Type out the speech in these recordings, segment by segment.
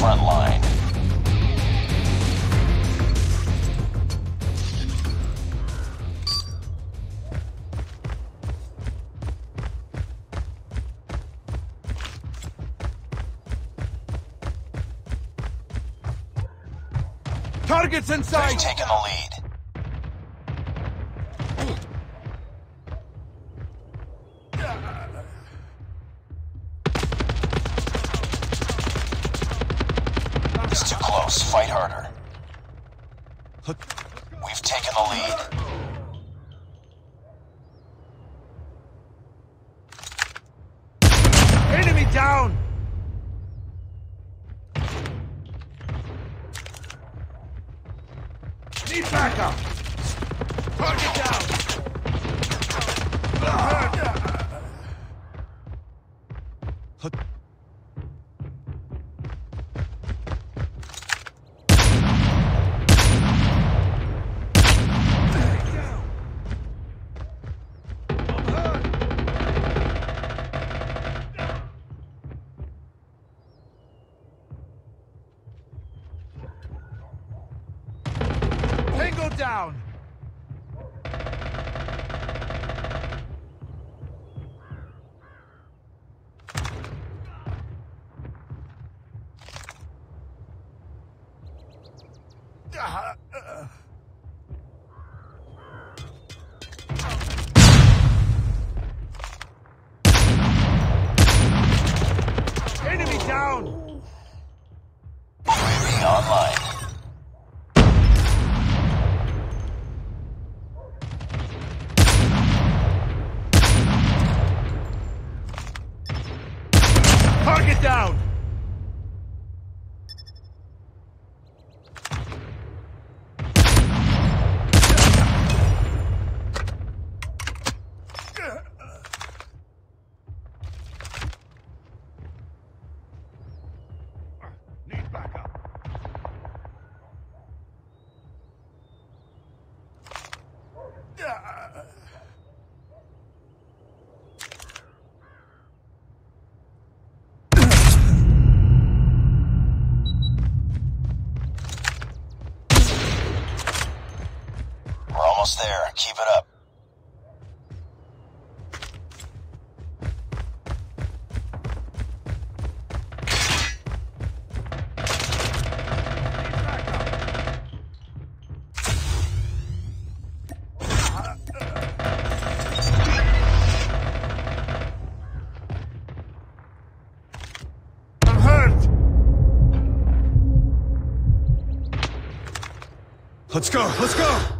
front line. Targets inside! They've taken the lead. Close. Fight harder. We've taken the lead. Enemy down! Need backup! Target down! Almost there. Keep it up. Let's go, let's go!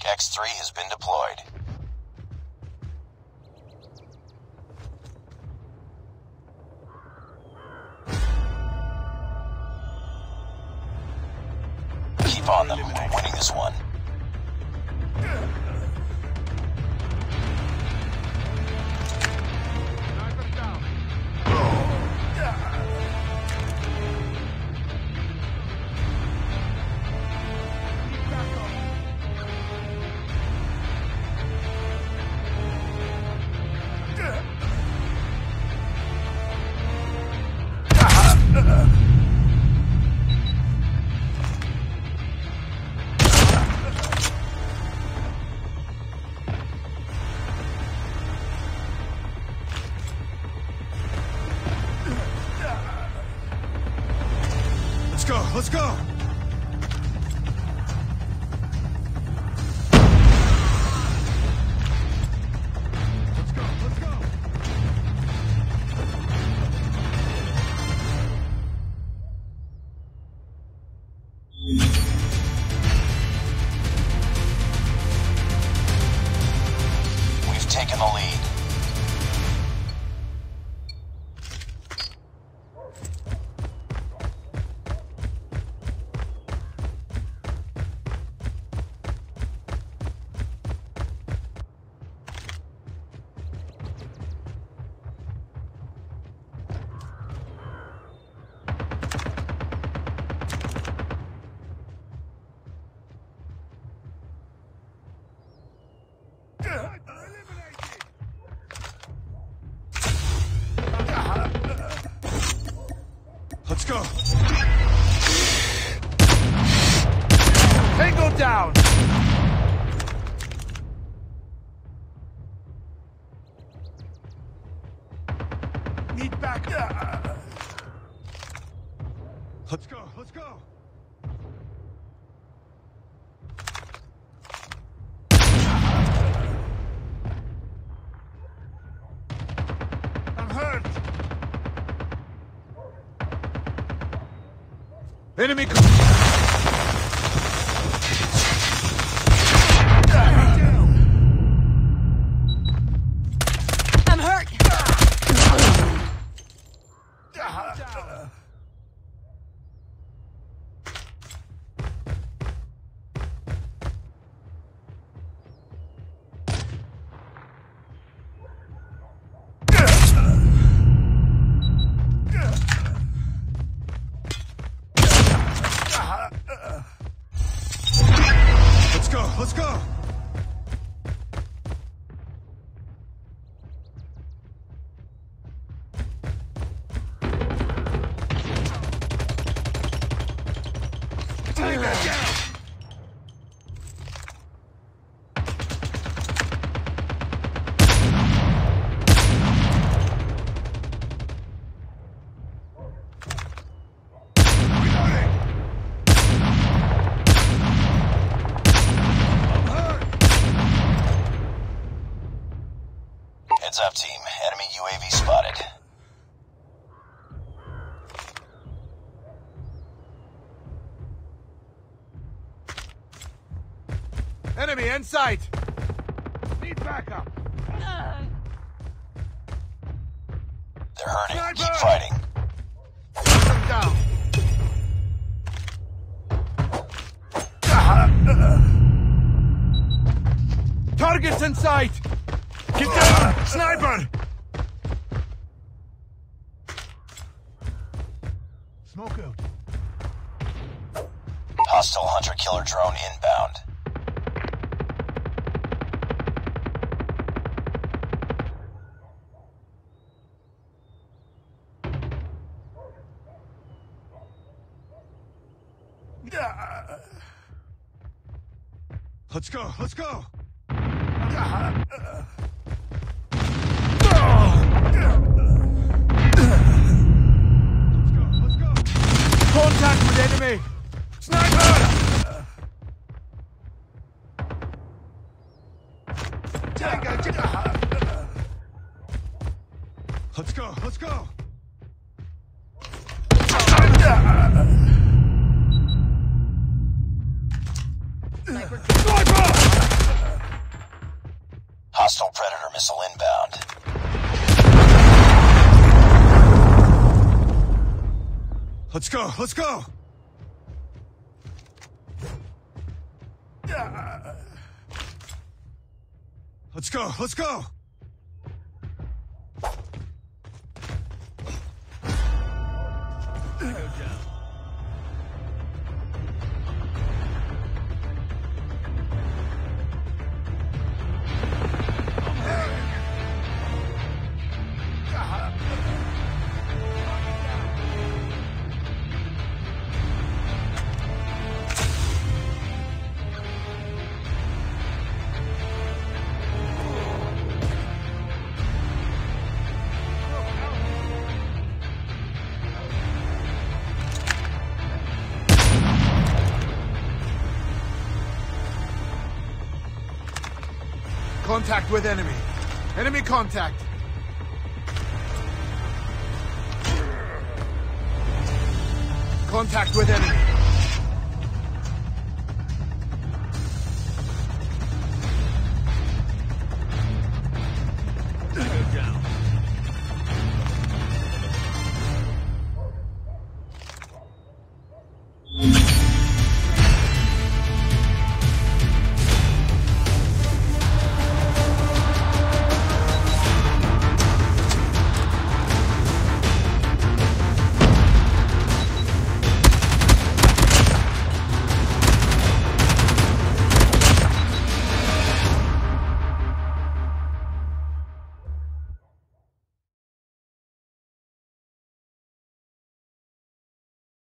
Friendly X-3 has been deployed. Let's go, go. Enemy. Go. Let's go. Enemy in sight. Need backup. They're hurting. Keep fighting. Them down. Targets in sight. Get down, sniper. Smoke out. Hostile hunter killer drone inbound. Let's go. Let's go. Contact with enemy. Sniper. Let's go. Let's go. Missile inbound. Let's go. Let's go. Let's go. Let's go. Contact with enemy. Enemy contact. Contact with enemy.